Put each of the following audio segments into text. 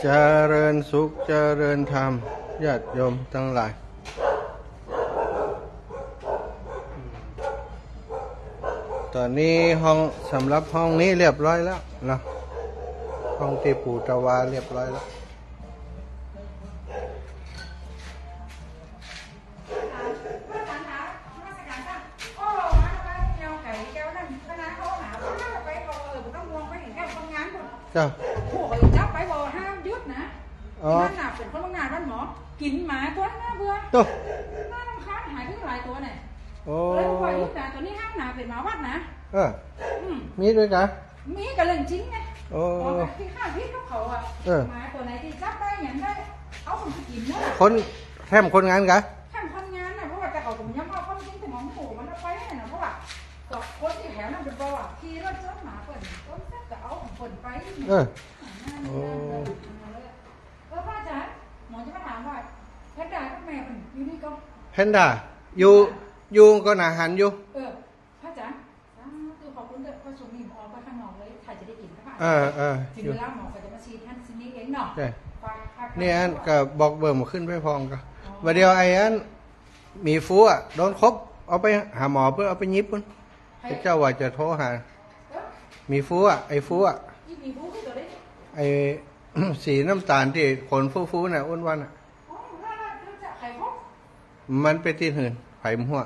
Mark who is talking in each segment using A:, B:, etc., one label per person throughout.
A: เจริญสุขเจริญธรรมญาติโยมทั้งหลาย ตอนนี้ห้องสำหรับห้องนี้เรียบร้อยแล้วนะห้องที่ปู่ตะวาเรียบร้อยแล้ว
B: มหนาเป็นหมาวัดนะ
A: เออ
B: อืม
A: มีด้วยกัน
B: มีกับเรื่องจริงไง
A: โอ้
B: บอกที่ข้าพิษเขาเขาอะ
A: เออ
B: หมาตัวไหนที่จับได้อย่างได้เอาคนไปกินนะ
A: คนแทมคนงานกัน
B: ข้ามคนงานนะเพราะว่าแต่เขาผมยังเอาความจริงแต่หมองหมูมันเอาไปให้นะเพราะว่าก็คนที่แถวนั้นเป็นบ่อะขี่รถชนหมาเปิ่นต้นแซ่บก็เอาของเปิ่นไป
A: เออ
B: โอ้เออพระอาจารย์หมอจะมาถามว่าแพทย์ดากับแม่มันอยู่นี่ก็
A: แพนด้าอยู่อยู่ก็หนาหันอยู่
B: เอจารย์อเออถึง
A: อยู่
B: เวลาหมอก็จะมาชี้ท่านสิ่นี้เองเนาะ
A: ใช่
B: ฝากฝาก
A: นี่อันก็บอกเบอร์มาขึ้นไปพร้องก็วันเดียวไอ้อันมีฟูอะโดนครบเอาไปหาหมอเพื่อเอาไปยิบพุ่น
B: ให้
A: เจ้าว่าจะโทรหา
B: เออ
A: มีฟูอะไอ้ฟูอะ
B: อีมีผู้คือตัวได้
A: ไอ้สีน้ำตาลที่ขนฟูฟูๆน่ะอ้วนวันอะ
B: อ๋อถ้าถ้าจะไข่พก
A: มันไปตีนหืนไผ่หัว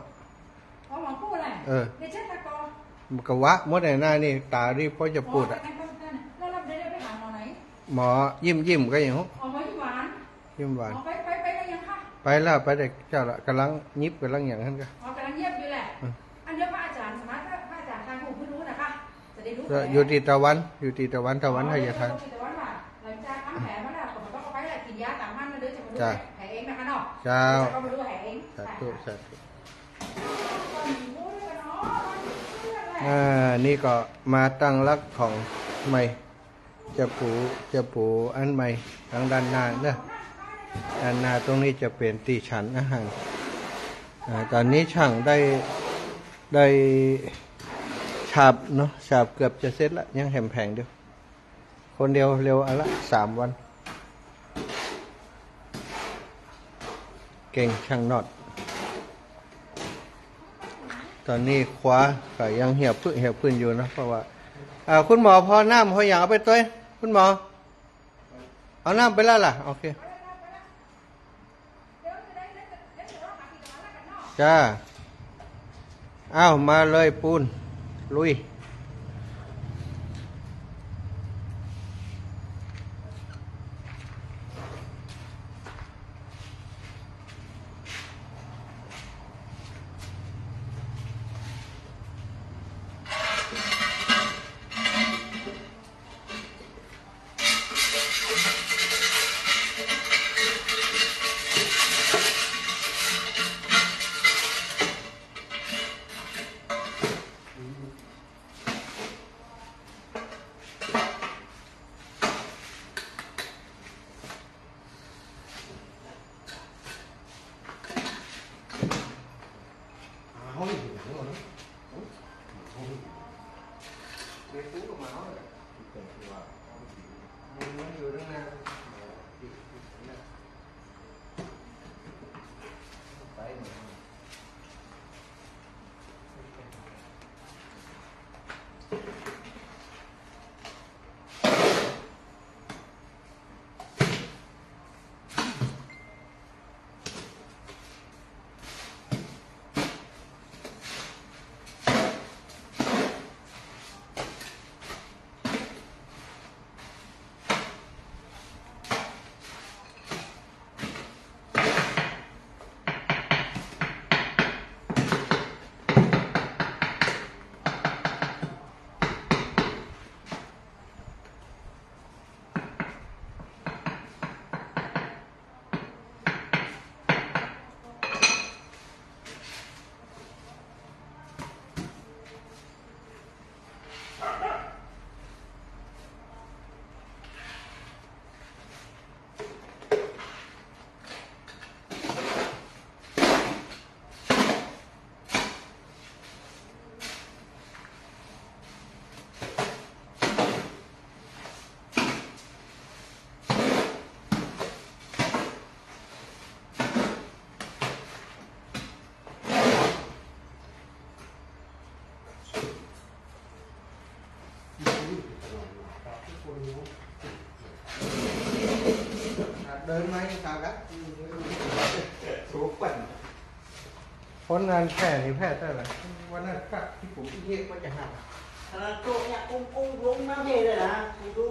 B: อ๋อหมอพูดอะไร
A: เออ
B: เดี๋ยวเช็ดตะกอน
A: มันก็วะมดในหน้านี่ ตารีบเพราะจะปูดอะ
B: แล้วเราได้ไปหาหมอไหน
A: หมอยิ้มยิ้มๆก็อย่างนี้
B: อ๋อหมอที่หวาน
A: ยิ้มหวาน
B: อ๋อไปไปไปได้ยังคะ
A: ไปแล้วไปเด็กเจ้าละกำลังยิบกำลังอย่างนั้นก็
B: อ๋อกำลังเยียบอยู่แหละ
A: อืม
B: อันเดียวพระอาจารย์สามารถพระอาจารย์ทางหูเพิ่งรู้นะคะจะได้รู้
A: ก็อยู่ที่ตะวันอยู่ที่ตะวันตะวันให้ยาทาน
B: แต่ว่าหลังจากทำแผลมาแล้วผมก็เอาไปแหละกินยาตามมันแล้วเดี๋ยวจะมาดู
A: จ้ะ
B: แผลเองนะคะเนาะ
A: เจ้า
B: จะก็มาดูแผลเอง
A: สาธุสาธุ
B: ก็มีผู้ด้วยกันเนาะเพื่อนแหละ
A: อ่านี่ก็มาตั้งรักของใหม่ จะปูจะปูอันใหม่ทางด้านหน้าเนอะด้านหน้าตรงนี้จะเป็นตีฉันอาหารอ่าตอนนี้ช่างได้ได้ฉาบเนาะฉาบเกือบจะเสร็จแล้วยังแหมแผงเดียว คนเดียวเร็วอะไรสามวัน เก่งช่างนอด ตอนนี้คว้าก็ยังเหี่ยวพื้นเหี่ยวพื้นอยู่นะเพราะว่า คุณหมอพอน้ำพออย่างเอาไปตัวคุณหมอ เอาน้ำไปแล้วล่ะ โอเค จ้า อ้าว มาเลยปูน ลุย สูงปั่นคนงานแพ้นี่แพ้เท่าไหร่วันนั้นกัดที่ผมเรียกว่าจะหัก
C: ขนาดโต๊ะเนี่ยกุ้งกุ้งลงน้ำเทเลยนะดู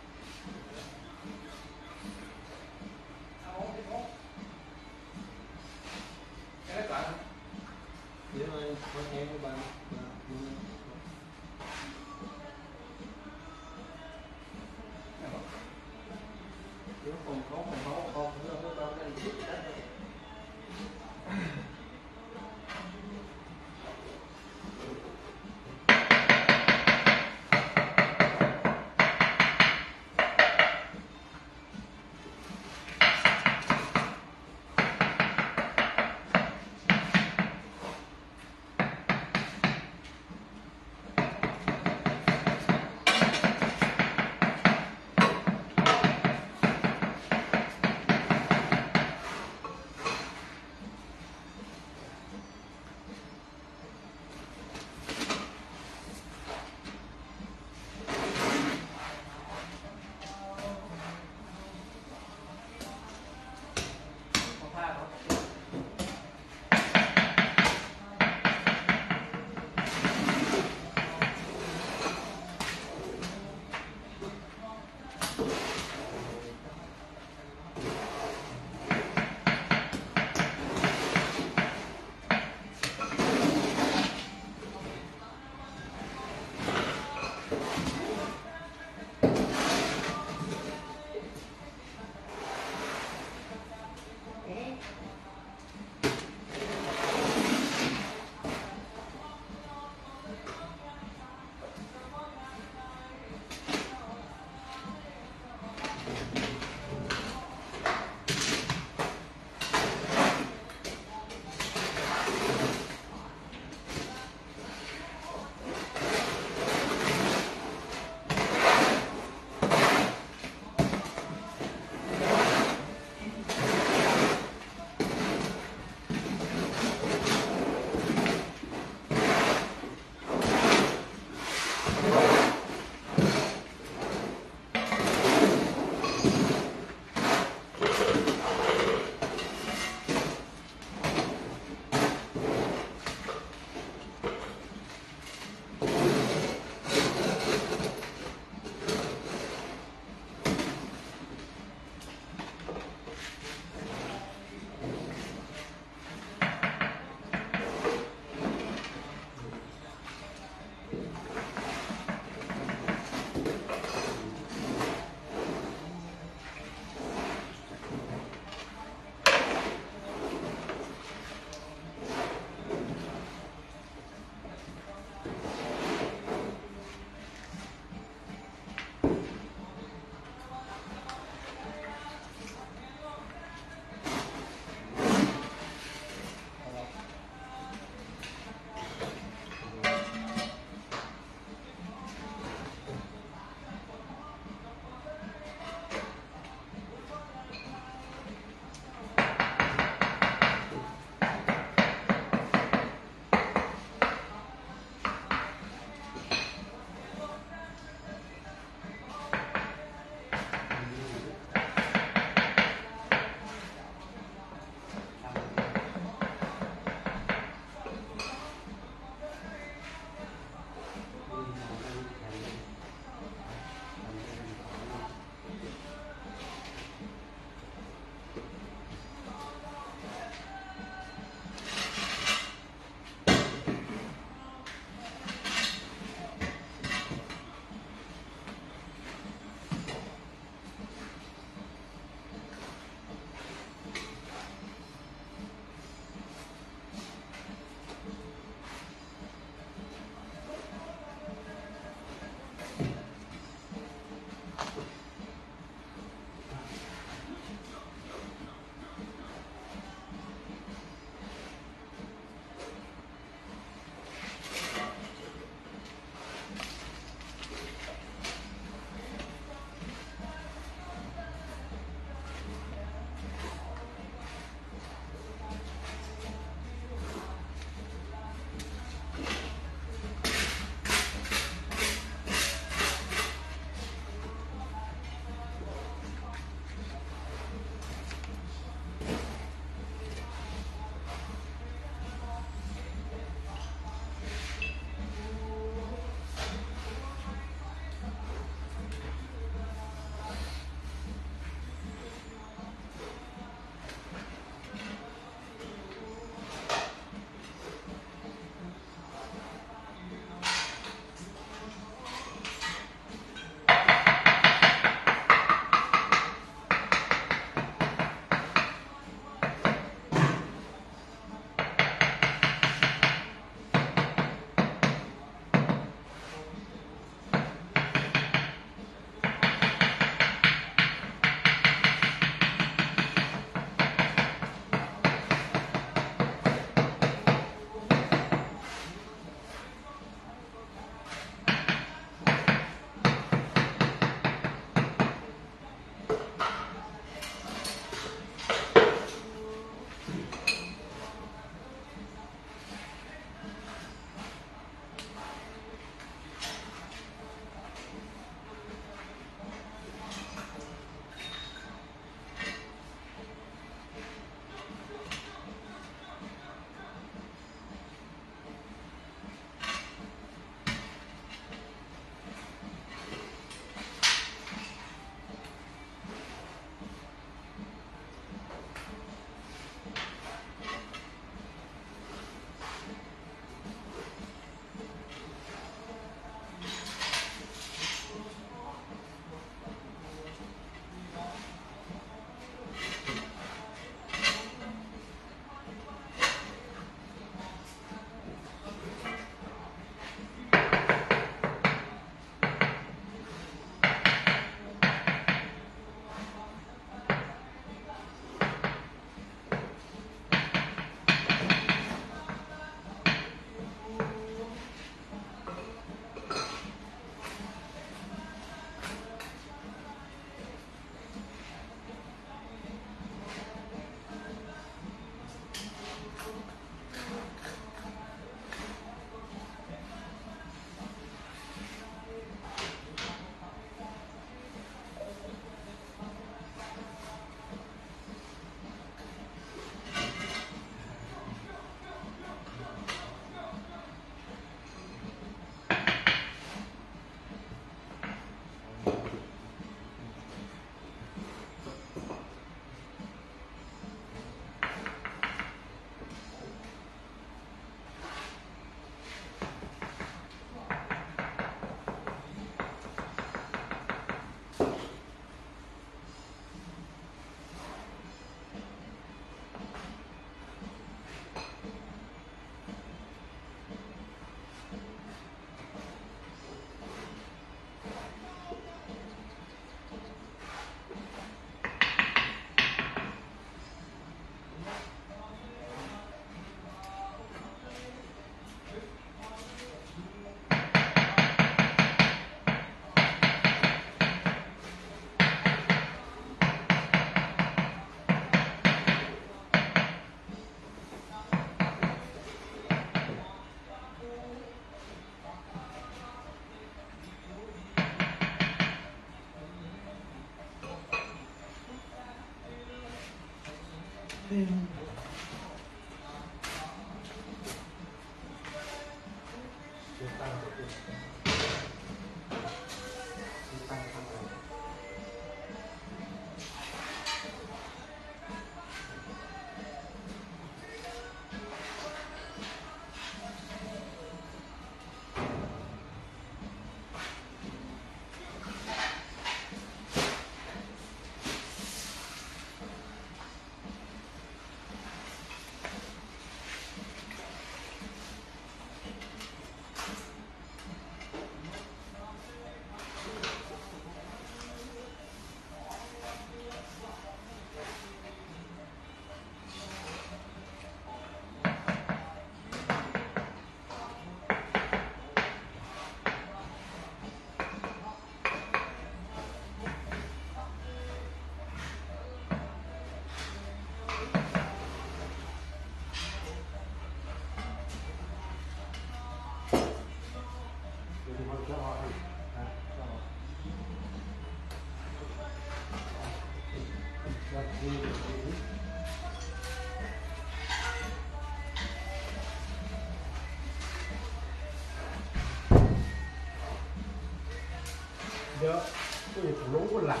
C: เดี๋ยวกูจ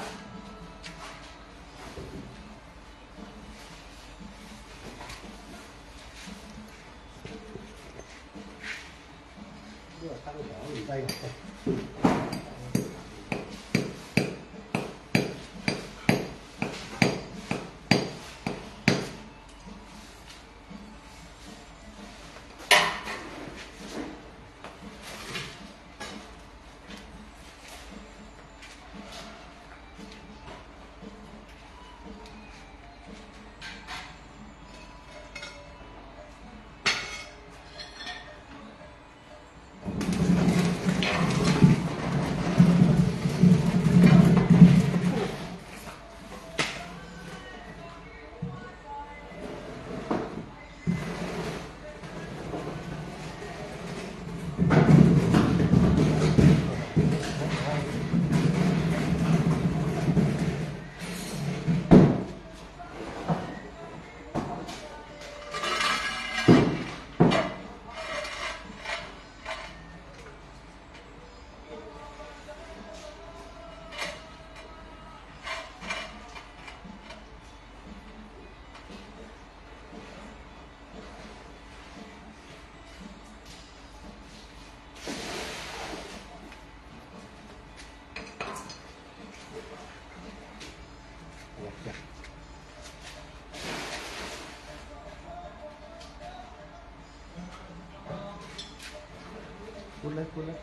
C: เลยพูด
A: เลย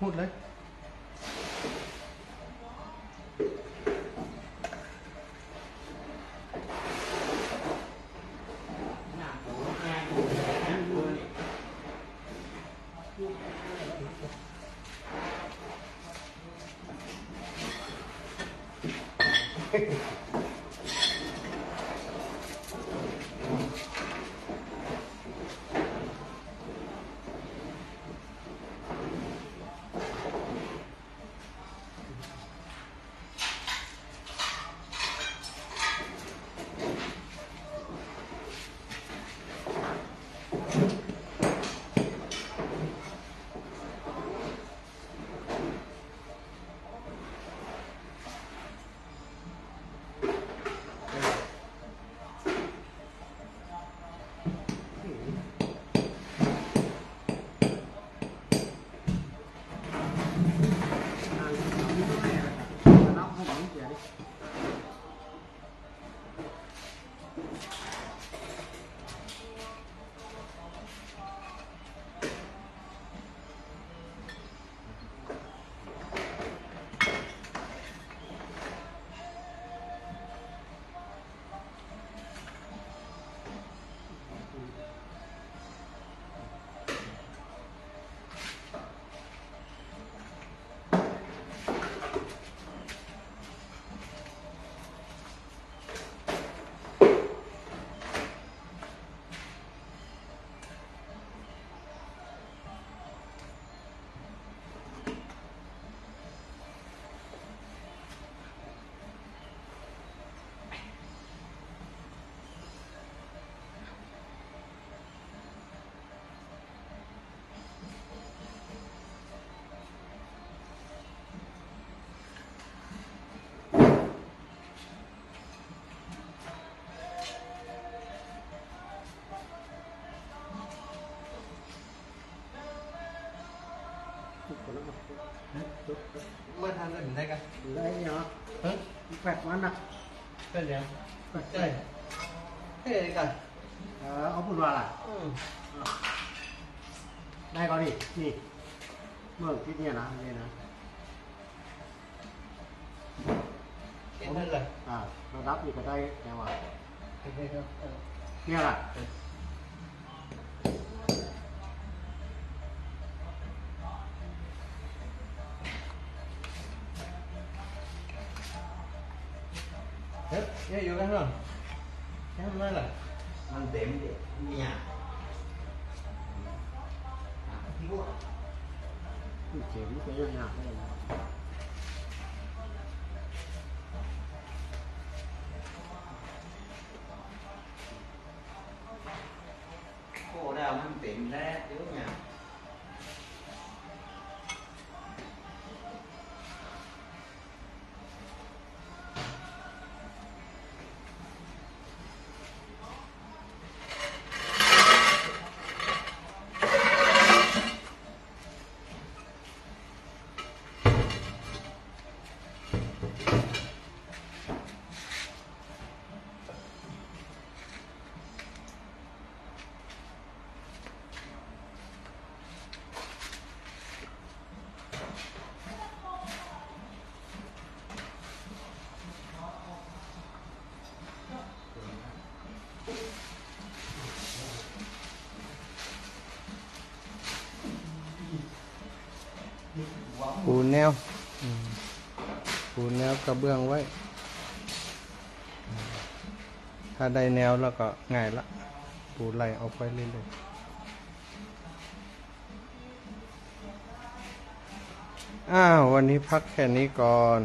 D: พูดเลย
A: เมื่อทานก็ถึงได้กันได้เหรอฮะ
C: แปดวันอะ
A: เป็นยัง
C: แปด
A: ใช่เฮ้ยกัน
C: เออเอาปุ่นว่าล่ะได้ก่อนดินี่เมื่อที่นี่นะนี่นะ
A: เห็นนั่นเลย
C: อ่าระดับอีกก็ได้แต่ว่า
A: เนี่
C: ยล่ะ
A: เฮ้ยเฮ้ยอยู่กันเหรอแค่นั้นแปูแนวปูแนวกระเบื้องไว้ ถ้าได้แนวแล้วก็ง่ายละ ปูไล่เอาไปเรื่อยๆอ้าว วันนี้พักแค่นี้ก่อน